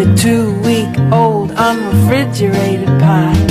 a two-week-old unrefrigerated pie.